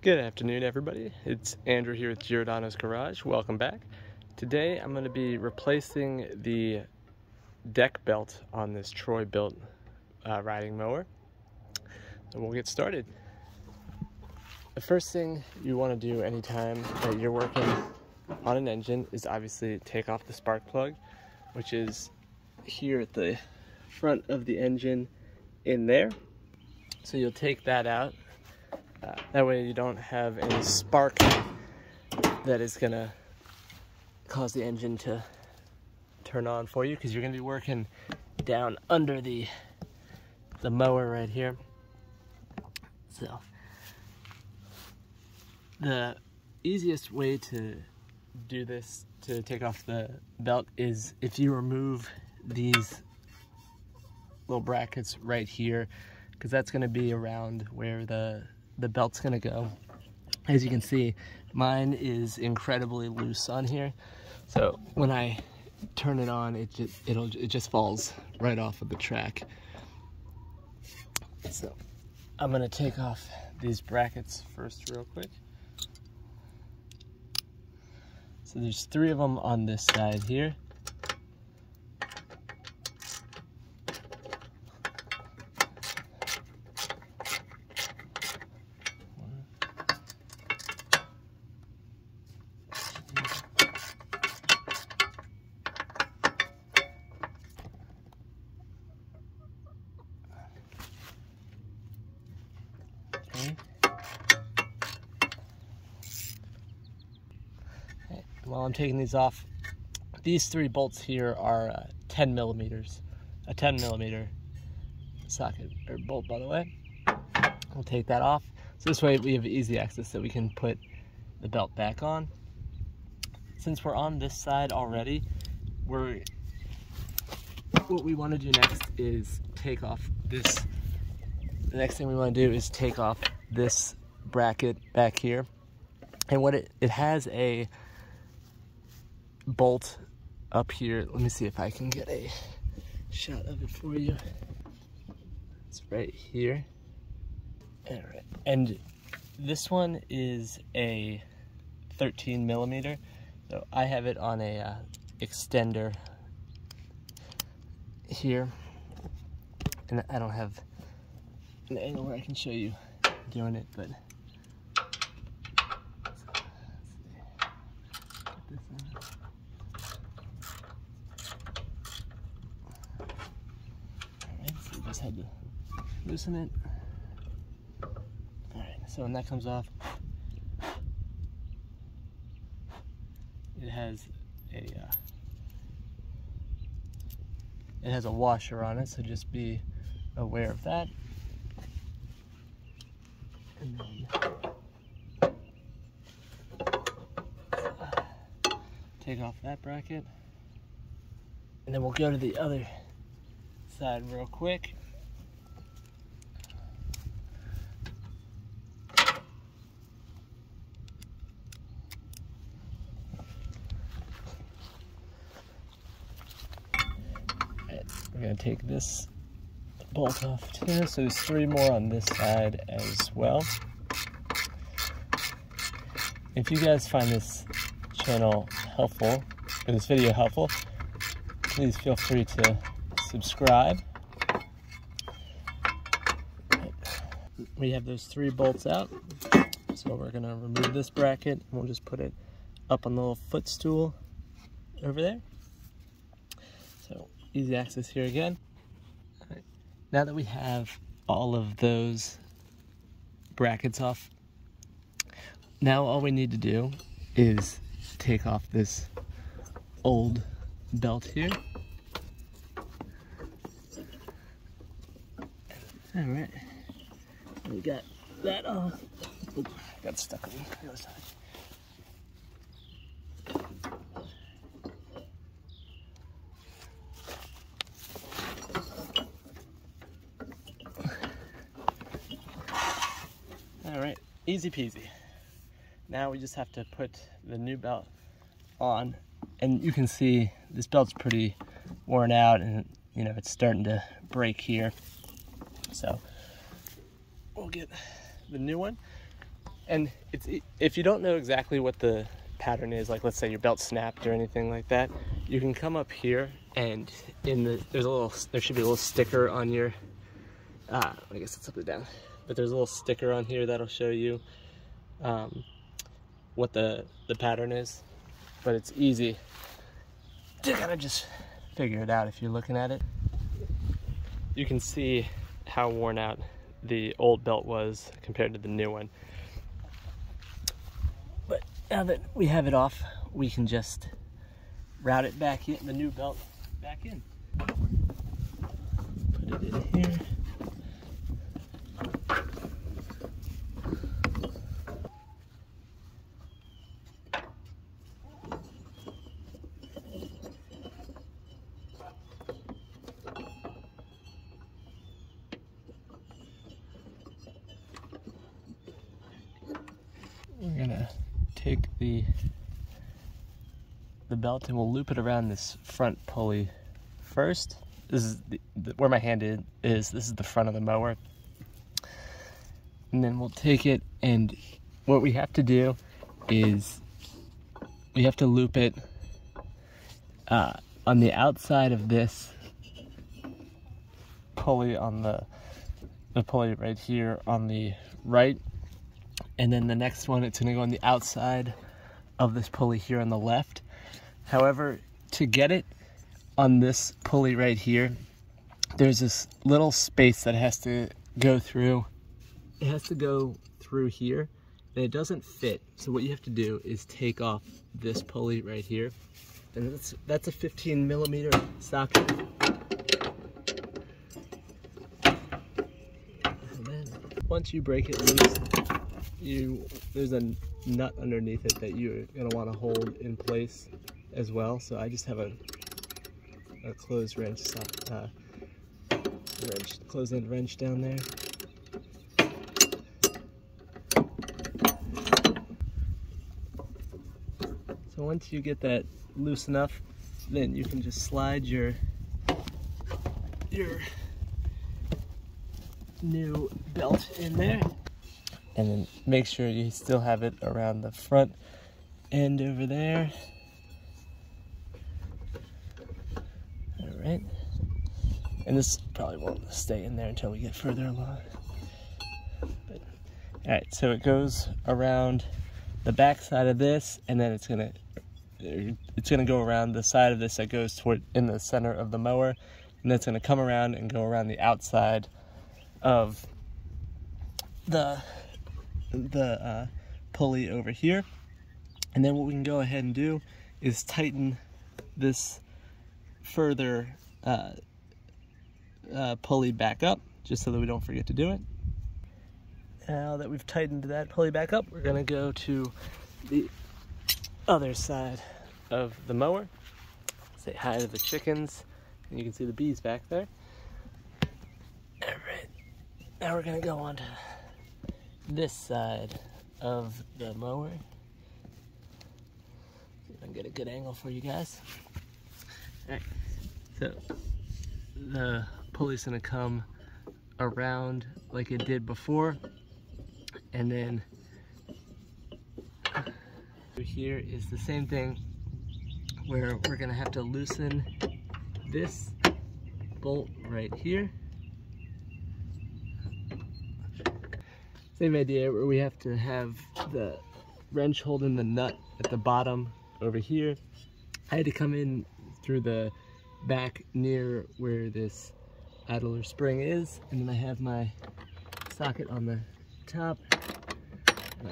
Good afternoon, everybody. It's Andrew here with Giordano's Garage. Welcome back. Today I'm going to be replacing the deck belt on this Troy-Bilt uh, riding mower. And we'll get started. The first thing you want to do anytime that you're working on an engine is obviously take off the spark plug, which is here at the front of the engine in there. So you'll take that out. Uh, that way you don't have any spark that is gonna cause the engine to turn on for you because you're gonna be working down under the the mower right here. So the easiest way to do this to take off the belt is if you remove these little brackets right here because that's going to be around where the the belt's to go. As you can see mine is incredibly loose on here. So when I turn it on it just it'll it just falls right off of the track. So I'm gonna take off these brackets first real quick. So there's three of them on this side here Okay. While I'm taking these off, these three bolts here are uh, 10 millimeters, a 10 millimeter socket or bolt, by the way. We'll take that off. So this way we have easy access that we can put the belt back on. Since we're on this side already, we're what we want to do next is take off this the next thing we want to do is take off this bracket back here. And what it it has a bolt up here. Let me see if I can get a shot of it for you. It's right here. All right. And this one is a 13 millimeter. So I have it on a uh, extender here. And I don't have an angle where I can show you doing it, but just had to loosen it. Alright, so when that comes off, it has a uh, it has a washer on it, so just be aware of that. And then take off that bracket. And then we'll go to the other side real quick. we're gonna take this bolt off too. So there's three more on this side as well. If you guys find this channel helpful, or this video helpful, please feel free to subscribe. We have those three bolts out. So we're gonna remove this bracket and we'll just put it up on the little footstool over there. So easy access here again. Now that we have all of those brackets off, now all we need to do is take off this old belt here. All right, we got that off. Oop, got stuck on the other side. All right, easy peasy. Now we just have to put the new belt on and you can see this belt's pretty worn out and you know it's starting to break here. So we'll get the new one And it's if you don't know exactly what the pattern is, like let's say your belt snapped or anything like that, you can come up here and in the there's a little there should be a little sticker on your ah I guess it's upside down, but there's a little sticker on here that'll show you um, what the the pattern is. But it's easy to kind of just figure it out if you're looking at it. You can see how worn out the old belt was compared to the new one. But now that we have it off, we can just route it back in, the new belt back in. Put it in here. We're gonna take the the belt and we'll loop it around this front pulley first. This is the, the, where my hand is, is. This is the front of the mower. And then we'll take it and what we have to do is we have to loop it uh, on the outside of this pulley on the the pulley right here on the right and then the next one it's going to go on the outside of this pulley here on the left. However to get it on this pulley right here there's this little space that has to go through. It has to go through here and it doesn't fit. So what you have to do is take off this pulley right here. And that's that's a 15 millimeter socket. Once you break it loose you there's a nut underneath it that you're gonna want to hold in place as well. So I just have a a closed wrench, uh, wrench, closed end wrench down there. So once you get that loose enough, then you can just slide your your new belt in there and then make sure you still have it around the front end over there. All right. And this probably won't stay in there until we get further along. But, all right, so it goes around the back side of this, and then it's gonna it's gonna go around the side of this that goes toward in the center of the mower, and that's gonna come around and go around the outside of the the uh, pulley over here. And then what we can go ahead and do is tighten this further uh, uh, pulley back up, just so that we don't forget to do it. Now that we've tightened that pulley back up, we're gonna go to the other side of the mower. Say hi to the chickens, and you can see the bees back there. All right, now we're gonna go on to this side of the mower. See if I can get a good angle for you guys. Alright, so the pulley's gonna come around like it did before, and then here is the same thing where we're gonna have to loosen this bolt right here Same idea where we have to have the wrench holding the nut at the bottom over here. I had to come in through the back near where this idler spring is and then I have my socket on the top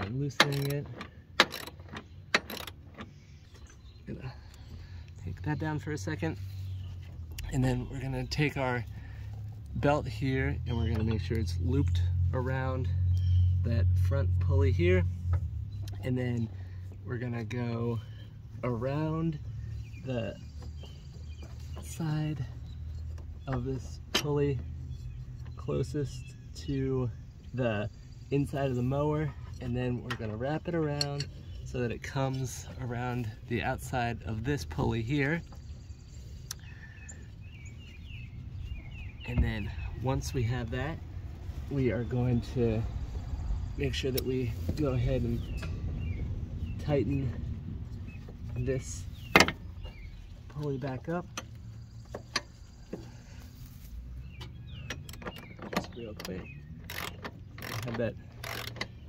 I'm loosening it gonna take that down for a second and then we're gonna take our belt here and we're gonna make sure it's looped around that front pulley here. And then we're gonna go around the side of this pulley closest to the inside of the mower. And then we're gonna wrap it around so that it comes around the outside of this pulley here. And then once we have that we are going to make sure that we go ahead and tighten this pulley back up. Just real quick. Have that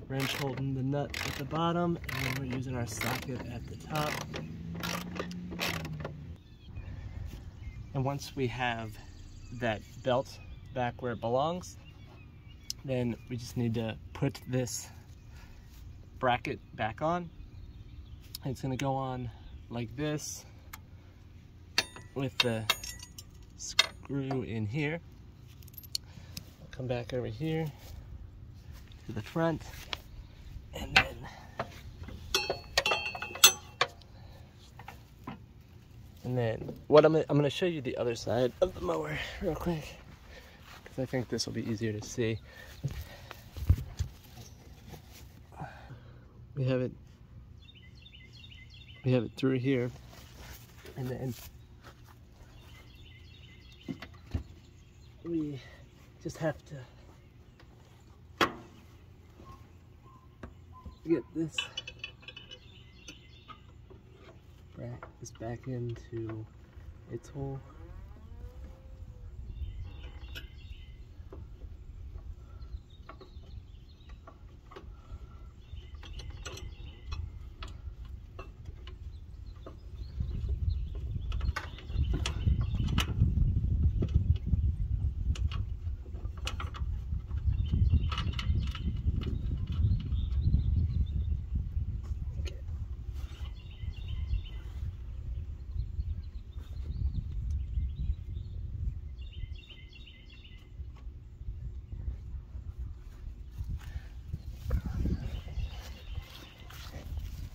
wrench holding the nut at the bottom, and then we're using our socket at the top. And once we have that belt back where it belongs, then we just need to put this bracket back on. It's gonna go on like this with the screw in here. I'll Come back over here to the front and then and then what I'm, I'm gonna show you the other side of the mower real quick I think this will be easier to see. We have it we have it through here and then we just have to get this back this back into its hole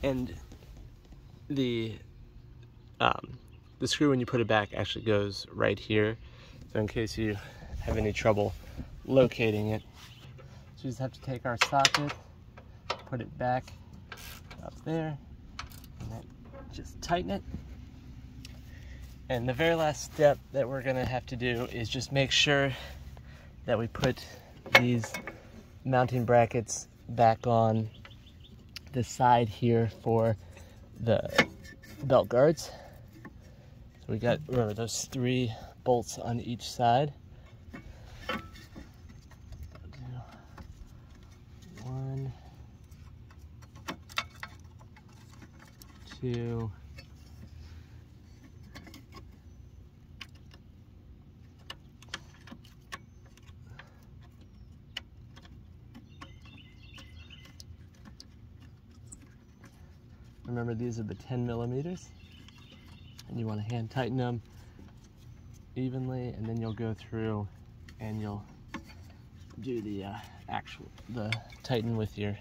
and the um, the screw when you put it back actually goes right here. So in case you have any trouble locating it so just have to take our socket put it back up there and then just tighten it. And the very last step that we're gonna have to do is just make sure that we put these mounting brackets back on the side here for the belt guards. So we got, remember, those three bolts on each side. One, two, Remember these are the 10 millimeters and you want to hand tighten them evenly and then you'll go through and you'll do the uh, actual, the tighten with your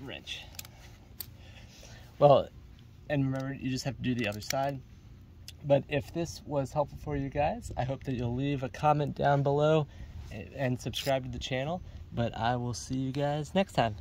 wrench. Well, and remember you just have to do the other side. But if this was helpful for you guys, I hope that you'll leave a comment down below and subscribe to the channel. But I will see you guys next time.